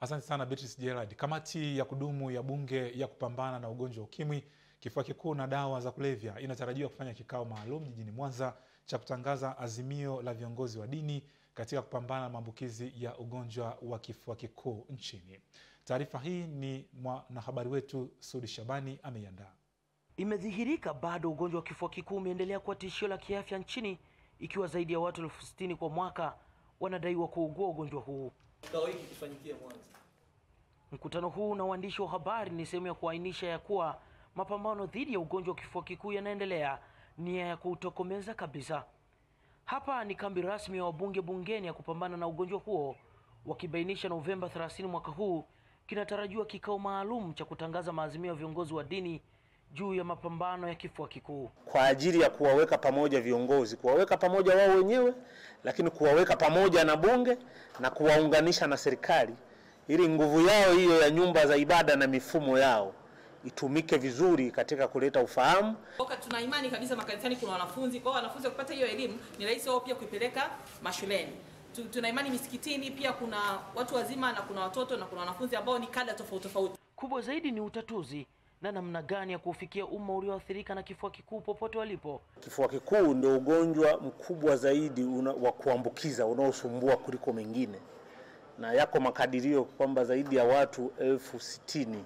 Asante sana Beatrice Gerard. Kamati ya kudumu ya Bunge ya kupambana na ugonjwa wa UKIMWI, kifua kikuu na dawa za kulevya inatarajiwa kufanya kikao maalum jijini Mwanza cha kutangaza azimio la viongozi wa dini katika kupambana na maambukizi ya ugonjwa wa kifua kikuu nchini. Taarifa hii ni mwanahabari wetu Sudi Shabani ameiandaa. Imedhihirika bado ugonjwa wa kifua kikuu umeendelea kuwa tishio la kiafya nchini, ikiwa zaidi ya watu elfu sitini kwa mwaka wanadaiwa kuugua ugonjwa huu. Kikao hiki kifanyikie Mwanza. Mkutano huu na waandishi wa habari ni sehemu ya kuainisha ya kuwa mapambano dhidi ya ugonjwa wa kifua kikuu yanaendelea, nia ya kuutokomeza kabisa. Hapa ni kambi rasmi ya wabunge bungeni ya kupambana na ugonjwa huo, wakibainisha Novemba 30 mwaka huu kinatarajiwa kikao maalum cha kutangaza maazimio ya viongozi wa dini juu ya mapambano ya kifua kikuu. kwa ajili ya kuwaweka pamoja viongozi, kuwaweka pamoja wao wenyewe, lakini kuwaweka pamoja na bunge na kuwaunganisha na serikali, ili nguvu yao hiyo ya nyumba za ibada na mifumo yao itumike vizuri katika kuleta ufahamu tuna imani kabisa makanisani kuna wanafunzi, kwa wanafunzi wakipata hiyo elimu ni rahisi wao pia kuipeleka mashuleni. Tu- Tuna imani misikitini pia kuna watu wazima na kuna watoto na kuna wanafunzi ambao ni kada tofauti tofauti. Kubwa zaidi ni utatuzi na namna gani ya kuufikia umma ulioathirika na kifua kikuu popote walipo. Kifua kikuu ndio ugonjwa mkubwa zaidi una, wa kuambukiza unaosumbua kuliko mengine, na yako makadirio kwamba zaidi ya watu elfu sitini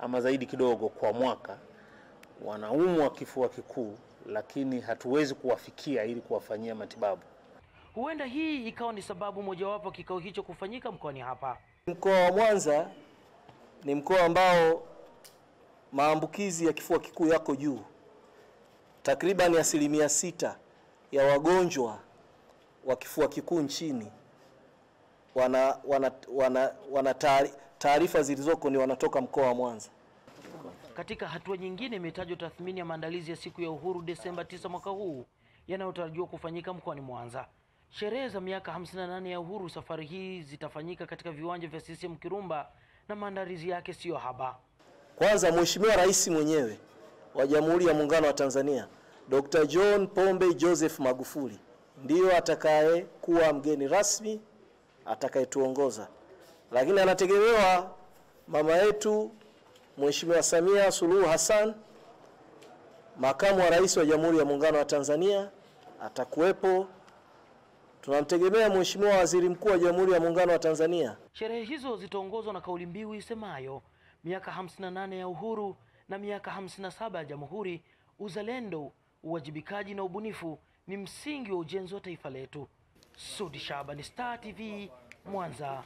ama zaidi kidogo kwa mwaka wanaumwa kifua kikuu, lakini hatuwezi kuwafikia ili kuwafanyia matibabu. Huenda hii ikawa ni sababu mojawapo kikao hicho kufanyika mkoani hapa. Mkoa wa Mwanza ni mkoa ambao maambukizi ya kifua kikuu yako juu. Takriban asilimia sita ya wagonjwa wa kifua kikuu nchini wana, wana, wana, wana taarifa zilizoko ni wanatoka mkoa wa Mwanza. Katika hatua nyingine, imetajwa tathmini ya maandalizi ya siku ya uhuru Desemba 9 mwaka huu yanayotarajiwa kufanyika mkoani Mwanza. Sherehe za miaka 58 ya uhuru safari hii zitafanyika katika viwanja vya CCM Kirumba na maandalizi yake siyo haba. Kwanza Mheshimiwa Rais mwenyewe wa Jamhuri ya Muungano wa Tanzania Dr. John Pombe Joseph Magufuli ndiyo atakaye kuwa mgeni rasmi atakayetuongoza, lakini anategemewa mama yetu Mheshimiwa Samia Suluhu Hassan, makamu wa rais wa Jamhuri ya Muungano wa Tanzania atakuwepo. Tunamtegemea Mheshimiwa Waziri Mkuu wa Jamhuri ya Muungano wa Tanzania Sherehe hizo zitaongozwa na kauli mbiu isemayo miaka 58 ya uhuru na miaka 57 ya jamhuri, uzalendo, uwajibikaji na ubunifu ni msingi wa ujenzi wa taifa letu. Sudi Shabani, Star TV, Mwanza.